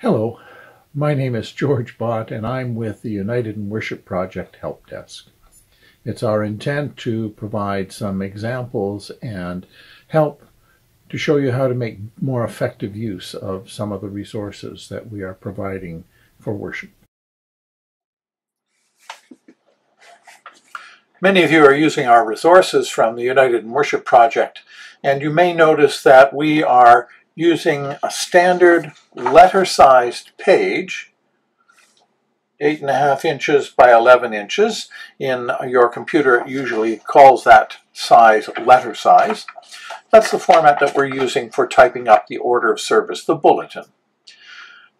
Hello, my name is George Bott and I'm with the United in Worship Project Help Desk. It's our intent to provide some examples and help to show you how to make more effective use of some of the resources that we are providing for worship. Many of you are using our resources from the United in Worship Project, and you may notice that we are using a standard letter-sized page, eight and a half inches by 11 inches. In your computer, usually calls that size letter size. That's the format that we're using for typing up the order of service, the bulletin.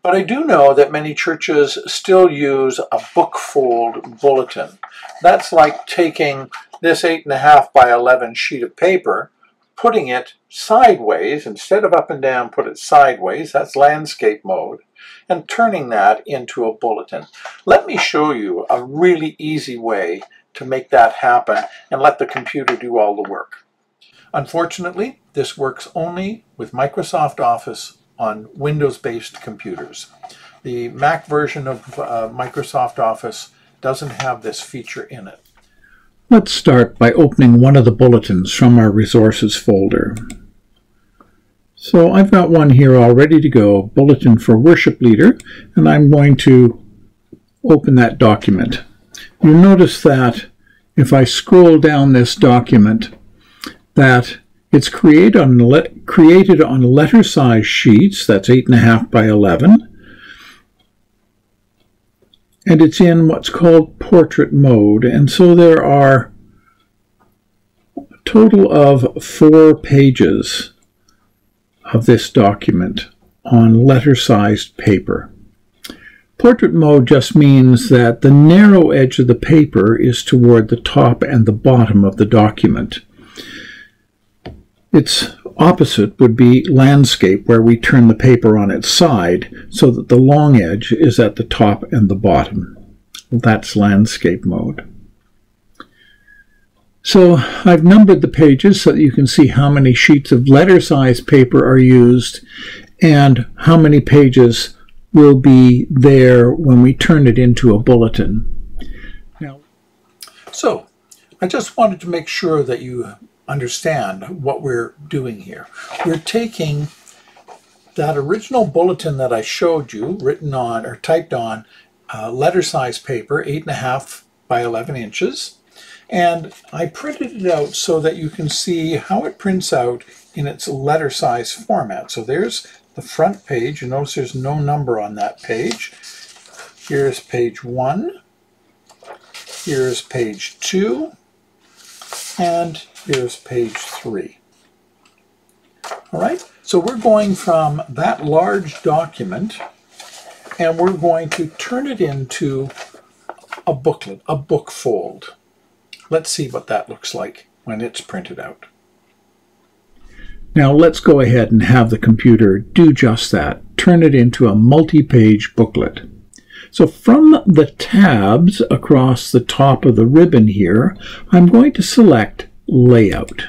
But I do know that many churches still use a bookfold bulletin. That's like taking this 8.5 by 11 sheet of paper putting it sideways, instead of up and down, put it sideways, that's landscape mode, and turning that into a bulletin. Let me show you a really easy way to make that happen and let the computer do all the work. Unfortunately, this works only with Microsoft Office on Windows-based computers. The Mac version of uh, Microsoft Office doesn't have this feature in it. Let's start by opening one of the bulletins from our resources folder. So I've got one here all ready to go, Bulletin for Worship Leader, and I'm going to open that document. You'll notice that if I scroll down this document, that it's created on, created on letter size sheets, that's 8.5 by 11, and it's in what's called portrait mode. And so there are a total of four pages of this document on letter-sized paper. Portrait mode just means that the narrow edge of the paper is toward the top and the bottom of the document. Its opposite would be landscape, where we turn the paper on its side so that the long edge is at the top and the bottom. That's landscape mode. So I've numbered the pages so that you can see how many sheets of letter size paper are used and how many pages will be there when we turn it into a bulletin. Now, so I just wanted to make sure that you understand what we're doing here. We're taking that original bulletin that I showed you, written on or typed on uh, letter size paper, 8.5 by 11 inches, and I printed it out so that you can see how it prints out in its letter size format. So there's the front page. You notice there's no number on that page. Here's page 1. Here's page 2. And Here's page three. All right, so we're going from that large document and we're going to turn it into a booklet, a book fold. Let's see what that looks like when it's printed out. Now let's go ahead and have the computer do just that, turn it into a multi-page booklet. So from the tabs across the top of the ribbon here, I'm going to select layout.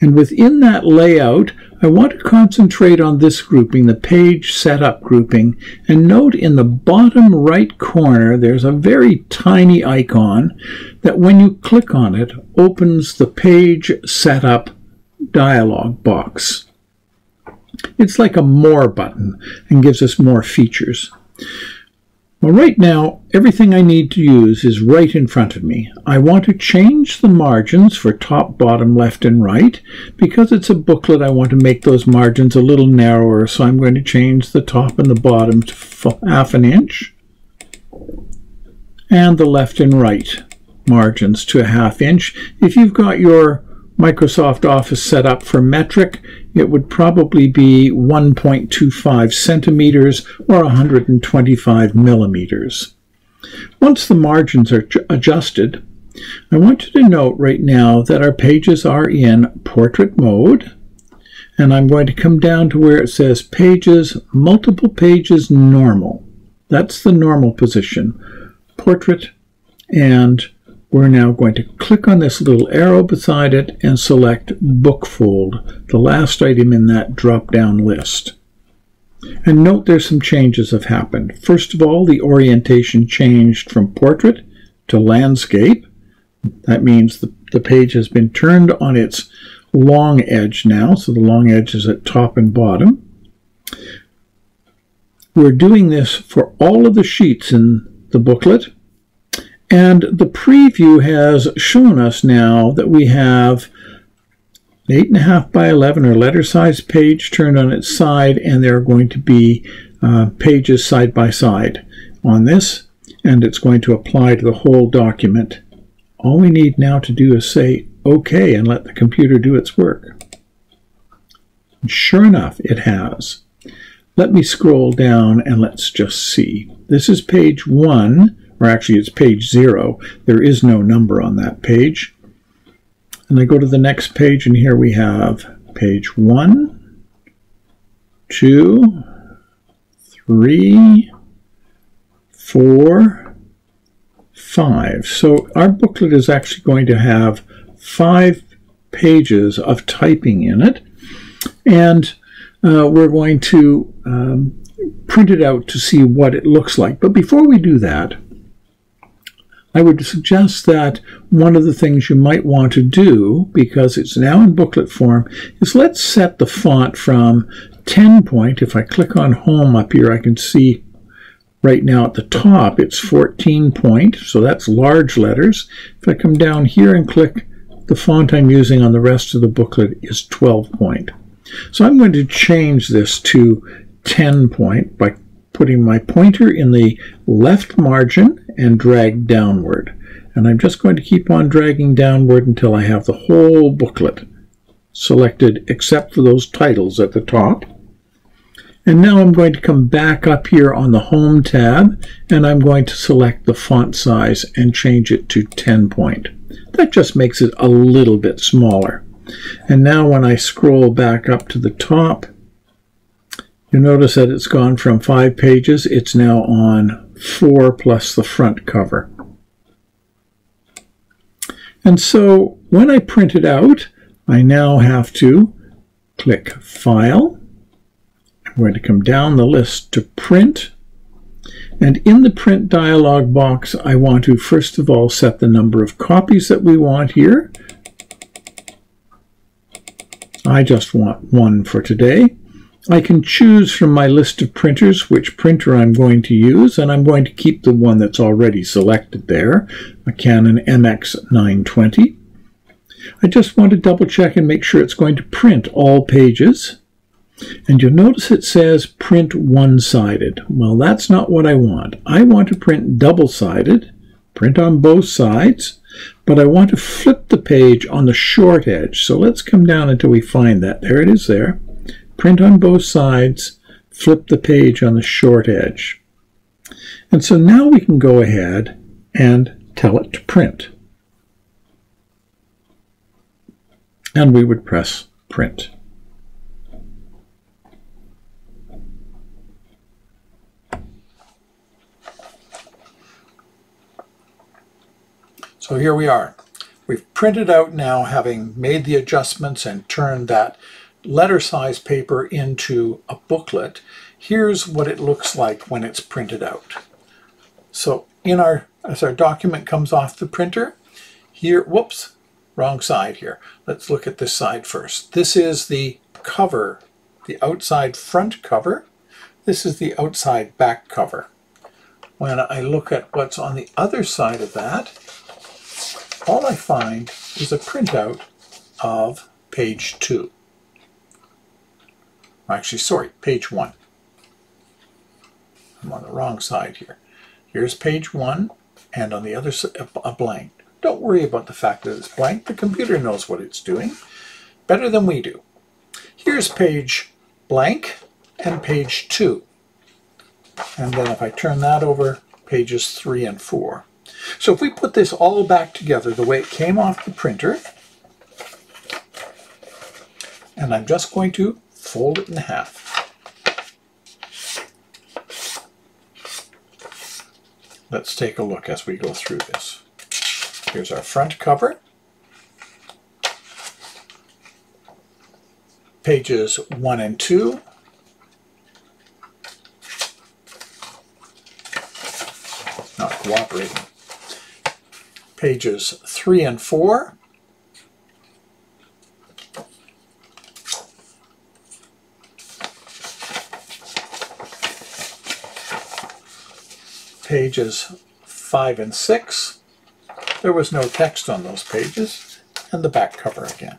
And within that layout, I want to concentrate on this grouping, the page setup grouping, and note in the bottom right corner there's a very tiny icon that when you click on it opens the page setup dialog box. It's like a more button and gives us more features. Well, right now, everything I need to use is right in front of me. I want to change the margins for top, bottom, left, and right. Because it's a booklet, I want to make those margins a little narrower, so I'm going to change the top and the bottom to half an inch. And the left and right margins to a half inch. If you've got your Microsoft Office set up for metric, it would probably be 1.25 centimeters or 125 millimeters. Once the margins are adjusted, I want you to note right now that our pages are in portrait mode, and I'm going to come down to where it says pages, multiple pages, normal. That's the normal position, portrait and we're now going to click on this little arrow beside it and select Bookfold, the last item in that drop-down list. And note there's some changes have happened. First of all, the orientation changed from portrait to landscape. That means the, the page has been turned on its long edge now, so the long edge is at top and bottom. We're doing this for all of the sheets in the booklet, and the preview has shown us now that we have an 8.5 by 11 or letter size page turned on its side, and there are going to be uh, pages side by side on this, and it's going to apply to the whole document. All we need now to do is say OK and let the computer do its work. And sure enough, it has. Let me scroll down and let's just see. This is page 1, or actually it's page 0. There is no number on that page. And I go to the next page, and here we have page 1, 2, 3, 4, 5. So our booklet is actually going to have five pages of typing in it. And uh, we're going to um, print it out to see what it looks like. But before we do that, I would suggest that one of the things you might want to do, because it's now in booklet form, is let's set the font from 10 point. If I click on home up here, I can see right now at the top it's 14 point, so that's large letters. If I come down here and click, the font I'm using on the rest of the booklet is 12 point. So I'm going to change this to 10 point by putting my pointer in the left margin and drag downward. And I'm just going to keep on dragging downward until I have the whole booklet selected except for those titles at the top. And now I'm going to come back up here on the Home tab and I'm going to select the font size and change it to 10 point. That just makes it a little bit smaller. And now when I scroll back up to the top, you notice that it's gone from five pages, it's now on four plus the front cover. And so when I print it out, I now have to click File. I'm going to come down the list to Print. And in the Print dialog box, I want to first of all set the number of copies that we want here. I just want one for today. I can choose from my list of printers which printer I'm going to use, and I'm going to keep the one that's already selected there, a Canon MX920. I just want to double check and make sure it's going to print all pages. And you'll notice it says print one-sided. Well, that's not what I want. I want to print double-sided, print on both sides, but I want to flip the page on the short edge. So let's come down until we find that. There it is there print on both sides, flip the page on the short edge. And so now we can go ahead and tell it to print. And we would press print. So here we are. We've printed out now having made the adjustments and turned that letter size paper into a booklet, here's what it looks like when it's printed out. So in our, as our document comes off the printer, here, whoops, wrong side here. Let's look at this side first. This is the cover, the outside front cover. This is the outside back cover. When I look at what's on the other side of that, all I find is a printout of page two. Actually, sorry, page one. I'm on the wrong side here. Here's page one, and on the other side, a blank. Don't worry about the fact that it's blank. The computer knows what it's doing better than we do. Here's page blank and page two. And then if I turn that over, pages three and four. So if we put this all back together the way it came off the printer, and I'm just going to fold it in half. Let's take a look as we go through this. Here's our front cover. Pages 1 and 2. Not cooperating. Pages 3 and 4. Pages 5 and 6. There was no text on those pages. And the back cover again.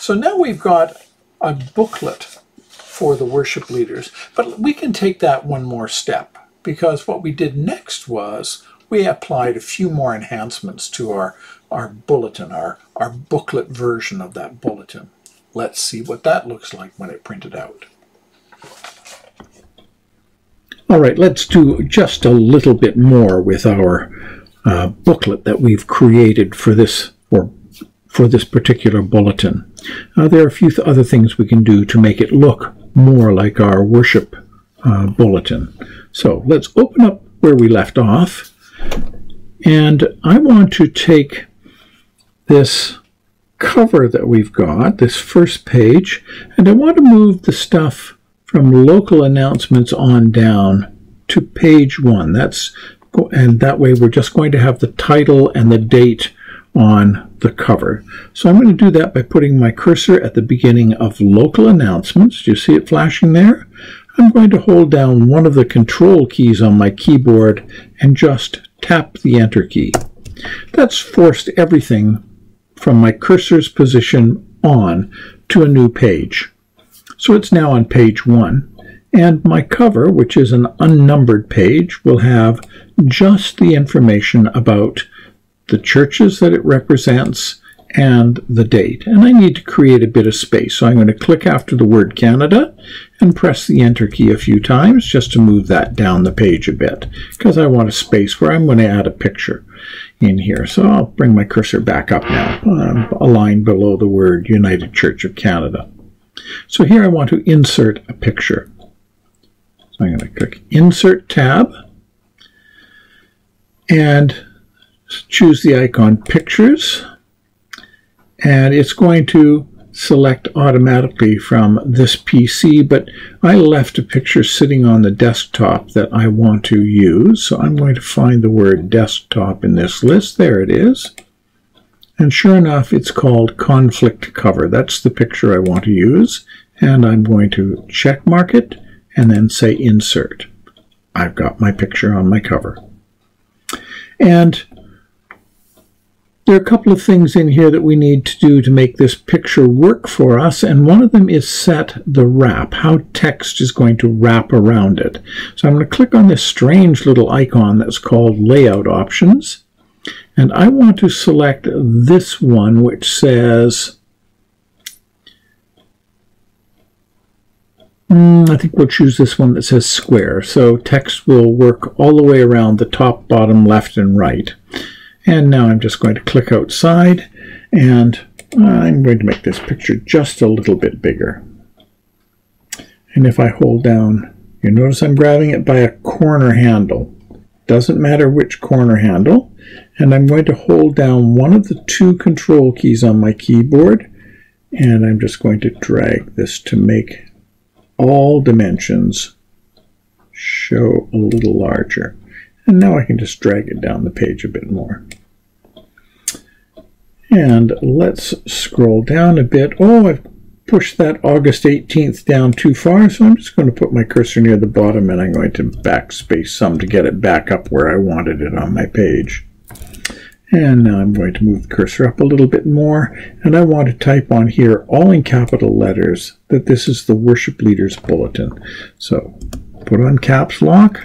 So now we've got a booklet for the worship leaders. But we can take that one more step because what we did next was we applied a few more enhancements to our, our bulletin, our, our booklet version of that bulletin. Let's see what that looks like when it printed out. All right, let's do just a little bit more with our uh, booklet that we've created for this or for this particular bulletin. Uh, there are a few th other things we can do to make it look more like our worship uh, bulletin. So let's open up where we left off. And I want to take this cover that we've got, this first page, and I want to move the stuff from local announcements on down to page one. That's and that way we're just going to have the title and the date on the cover. So I'm going to do that by putting my cursor at the beginning of local announcements. Do you see it flashing there? I'm going to hold down one of the control keys on my keyboard and just tap the enter key. That's forced everything from my cursor's position on to a new page. So it's now on page one. And my cover, which is an unnumbered page, will have just the information about the churches that it represents, and the date. And I need to create a bit of space. So I'm going to click after the word Canada and press the Enter key a few times just to move that down the page a bit because I want a space where I'm going to add a picture in here. So I'll bring my cursor back up now, um, a line below the word United Church of Canada. So here I want to insert a picture. So I'm going to click Insert tab and choose the icon Pictures, and it's going to select automatically from this PC, but I left a picture sitting on the desktop that I want to use, so I'm going to find the word desktop in this list. There it is. And sure enough, it's called conflict cover. That's the picture I want to use, and I'm going to check mark it and then say insert. I've got my picture on my cover. And there are a couple of things in here that we need to do to make this picture work for us, and one of them is set the wrap, how text is going to wrap around it. So I'm going to click on this strange little icon that's called Layout Options, and I want to select this one which says, mm, I think we'll choose this one that says Square, so text will work all the way around the top, bottom, left, and right. And now I'm just going to click outside and I'm going to make this picture just a little bit bigger. And if I hold down, you notice I'm grabbing it by a corner handle. Doesn't matter which corner handle. And I'm going to hold down one of the two control keys on my keyboard and I'm just going to drag this to make all dimensions show a little larger. And now I can just drag it down the page a bit more. And let's scroll down a bit. Oh, I've pushed that August 18th down too far, so I'm just going to put my cursor near the bottom and I'm going to backspace some to get it back up where I wanted it on my page. And now I'm going to move the cursor up a little bit more, and I want to type on here, all in capital letters, that this is the Worship Leaders Bulletin. So put on caps lock,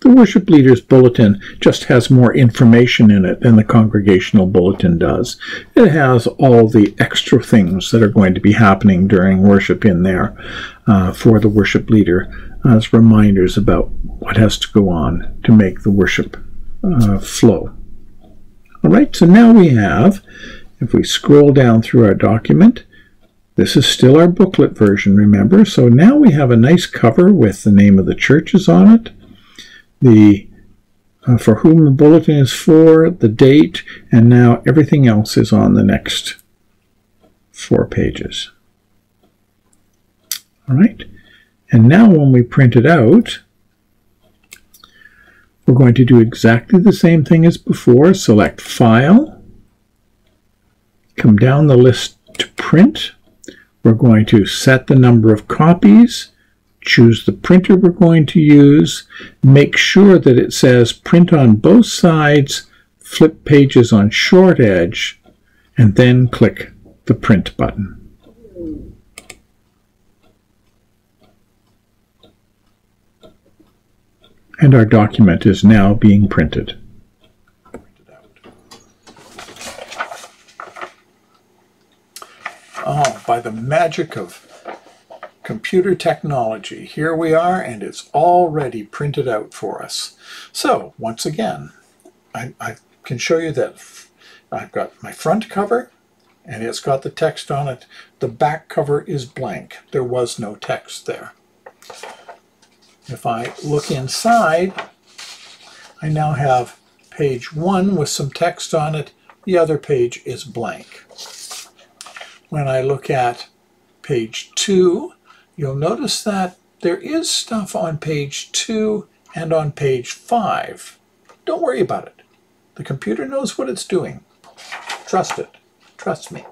The worship leader's bulletin just has more information in it than the congregational bulletin does. It has all the extra things that are going to be happening during worship in there uh, for the worship leader as reminders about what has to go on to make the worship uh, flow. All right, so now we have, if we scroll down through our document, this is still our booklet version, remember? So now we have a nice cover with the name of the churches on it the uh, for whom the bulletin is for, the date, and now everything else is on the next four pages. All right. And now when we print it out, we're going to do exactly the same thing as before. Select File, come down the list to Print. We're going to set the number of copies, choose the printer we're going to use, make sure that it says Print on both sides, flip pages on short edge, and then click the Print button. and our document is now being printed. Oh, by the magic of computer technology, here we are and it's already printed out for us. So, once again, I, I can show you that I've got my front cover and it's got the text on it. The back cover is blank. There was no text there. If I look inside, I now have page one with some text on it. The other page is blank. When I look at page two, you'll notice that there is stuff on page two and on page five. Don't worry about it. The computer knows what it's doing. Trust it. Trust me.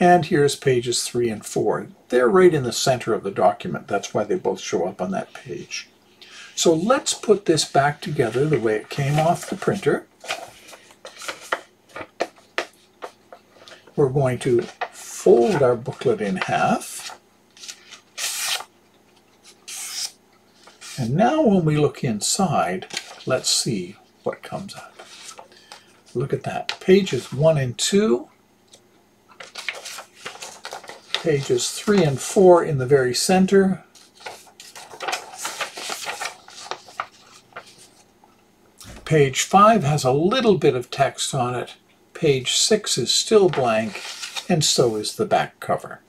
And here's pages three and four. They're right in the center of the document. That's why they both show up on that page. So let's put this back together the way it came off the printer. We're going to fold our booklet in half. And now when we look inside, let's see what comes up. Look at that. Pages 1 and 2 pages 3 and 4 in the very center. Page 5 has a little bit of text on it. Page 6 is still blank, and so is the back cover.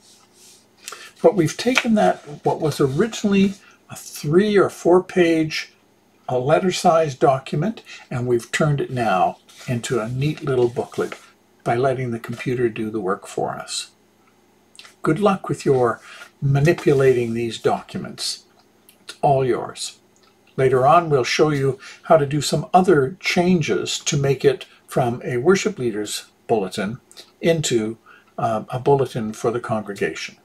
But we've taken that, what was originally a three or four page a letter-sized document, and we've turned it now into a neat little booklet by letting the computer do the work for us. Good luck with your manipulating these documents. It's all yours. Later on, we'll show you how to do some other changes to make it from a worship leader's bulletin into uh, a bulletin for the congregation.